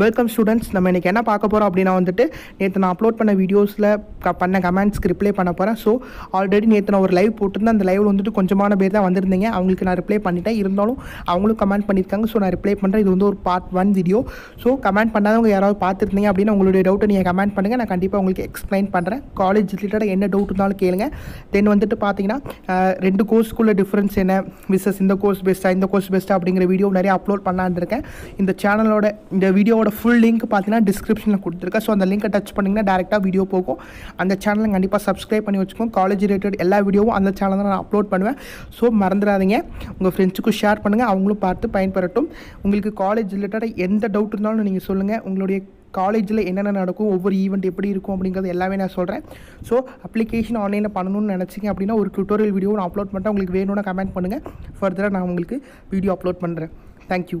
Welcome students நம்ம இன்றைக்கி என்ன பார்க்க போகிறோம் அப்படின்னா வந்துட்டு நேற்று நான் அப்லோட் பண்ண வீடியோஸில் க பண்ண கமெண்ட்ஸ்க்கு ரிப்ளை பண்ண போகிறேன் ஸோ ஆல்ரெடி நேற்று நான் ஒரு லைவ் போட்டிருந்தேன். அந்த லைவில் வந்துட்டு கொஞ்சமான பேர் தான் வந்திருந்தீங்க. அவங்களுக்கு நான் ரிப்ளை பண்ணிட்டேன். இருந்தாலும் அவங்களும் கமெண்ட் பண்ணியிருக்காங்க. ஸோ நான் ரிப்ளை பண்ணுறேன் இது வந்து ஒரு part one video so comment பண்ணாதவங்க யாராவது பார்த்துருந்தீங்க அப்படின்னா உங்களுடைய டவுட்டை நீங்கள் கமெண்ட் பண்ணுங்கள் நான் கண்டிப்பாக உங்களுக்கு எக்ஸ்பிளைன் பண்ணுறேன் காலேஜ் ரிலேட்டடாக என்ன டவுட் இருந்தாலும் கேளுங்க. தென் வந்துட்டு பார்த்தீங்கன்னா ரெண்டு கோர்ஸ்க்குள்ளே டிஃப்ரென்ஸ் என்ன? விசஸ் இந்த கோர்ஸ் பெஸ்ட்டாக இந்த கோர்ஸ் பெஸ்ட்டாக அப்படிங்கிற வீடியோ நிறைய அப்லோட் பண்ணலான் இருக்கேன். இந்த சேனலோட இந்த வீடியோவோட ஃபுல் லிங்க் பார்த்தீங்கன்னா டிஸ்கிரிப்ஷனில் கொடுத்துருக்கேன். ஸோ அந்த லிங்கை டச் பண்ணிங்கன்னா டேரெக்டாக வீடியோ போகும். அந்த சேனலை கண்டிப்பாக சப்ஸ்கிரைப் பண்ணி வச்சுக்கோங்க. காலேஜ் ரிலேட்டட் எல்லா வீடியோவும் அந்த சேனல் தான் நான் அப்லோட் பண்ணுவேன். ஸோ மறந்துடாதீங்க. உங்கள் ஃப்ரெண்ட்ஸுக்கும் ஷேர் பண்ணுங்கள் அவங்களும் பார்த்து பயன்பெறட்டும். உங்களுக்கு காலேஜ் ரிலேட்டடாக எந்த டவுட் இருந்தாலும் நீங்கள் சொல்லுங்கள் உங்களுடைய காலேஜில் என்னென்ன நடக்கும் ஒவ்வொரு ஈவெண்ட் எப்படி இருக்கும் அப்படிங்கிறது எல்லாமே நான் சொல்கிறேன் ஸோ அப்ளிகேஷன் ஆன்லைனில் பண்ணணும்னு நினச்சிங்க அப்படின்னா ஒரு டுட்டோரியல் வீடியோ நான் அப்லோட் பண்ணிட்டேன் உங்களுக்கு வேணும்னா கமெண்ட் பண்ணுங்கள் ஃபர்தராக நான் உங்களுக்கு வீடியோ அப்லோட் பண்ணுறேன் thank you